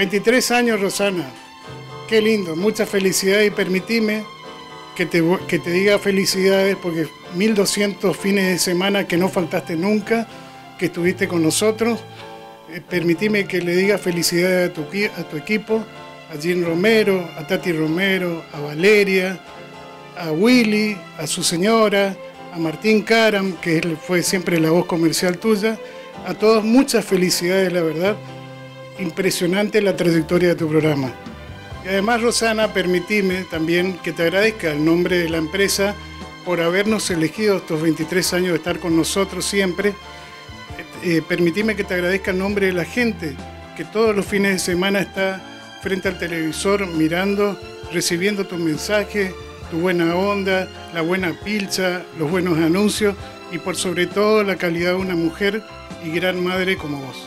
23 años, Rosana. Qué lindo, mucha felicidad y permitime que te, que te diga felicidades porque 1200 fines de semana que no faltaste nunca, que estuviste con nosotros. Eh, permitime que le diga felicidades a tu, equipo, a Jean Romero, a Tati Romero, a Valeria, a Willy, a su señora, a Martín Karam, que fue siempre la voz comercial tuya. A todos muchas felicidades, la verdad. Impresionante la trayectoria de tu programa. Y además, Rosana, permitime también que te agradezca el nombre de la empresa por habernos elegido estos 23 años de estar con nosotros siempre. Eh, permitime que te agradezca el nombre de la gente que todos los fines de semana está frente al televisor mirando, recibiendo tu mensaje, tu buena onda, la buena pilcha, los buenos anuncios y por sobre todo la calidad de una mujer y gran madre como vos.